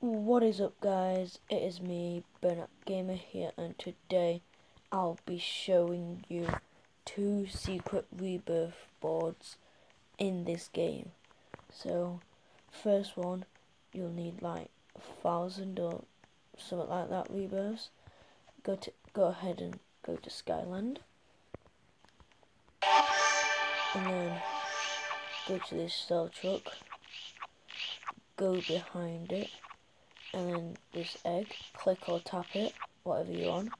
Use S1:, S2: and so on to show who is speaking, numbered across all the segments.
S1: What is up guys, it is me, Bernard Gamer here and today I'll be showing you two secret rebirth boards in this game. So, first one, you'll need like a thousand or something like that rebirths. Go to go ahead and go to Skyland. And then go to this sell truck. Go behind it and then this egg, click or tap it, whatever you want,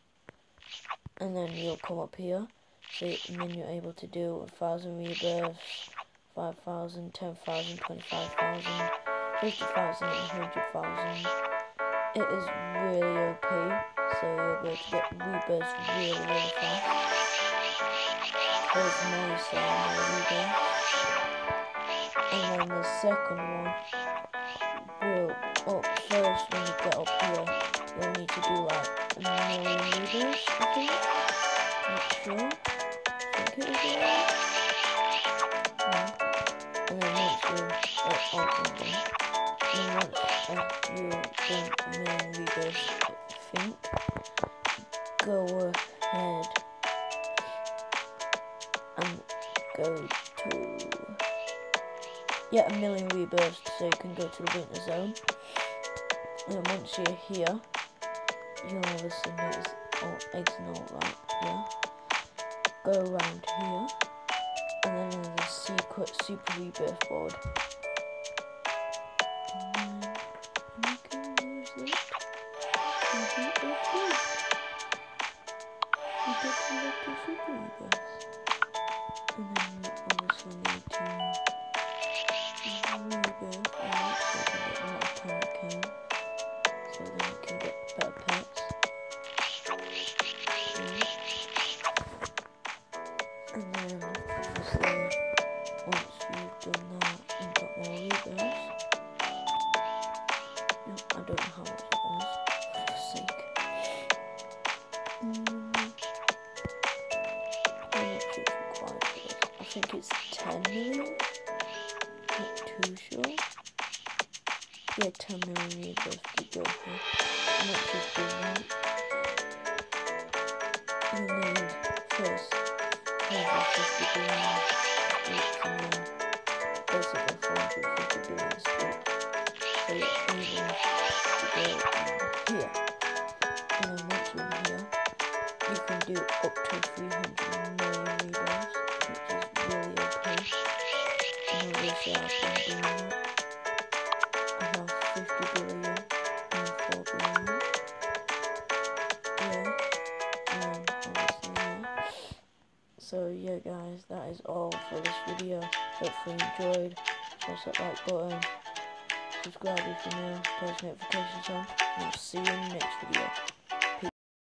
S1: and then you'll come up here, so, and then you're able to do 1,000 rebirths, 5,000, 10,000, 25,000, 50,000, 100,000. It is really OP, so you'll be able to get rebirths really, really fast. There's more you say more. And then the second one will well, first when you get up here, you'll need to do like a million meters, I think. Not sure. I think it is right. Yeah. And then once you uh, open them, and once uh, you've done a million meters, I think, go ahead and go to yeah, a million rebirths so you can go to the winter zone. And once you're here, you'll obviously notice all eggs and all that, yeah. Go around here, and then there's a secret super rebirth board. And then you use it to think it's 10 million? Not too sure. Yeah, 10 million to go here. And let's just do that. And then first, 150 billion sticks and then basically 450 billion sticks. So you're able to go um, here. And then once you're here, you can do up to 300 I have 50 billion and 4 billion. Yeah. Obviously, yeah. So yeah guys, that is all for this video. Hopefully you enjoyed. Press that like button. Subscribe if you're new. Post notifications on. And I'll see you in the next video.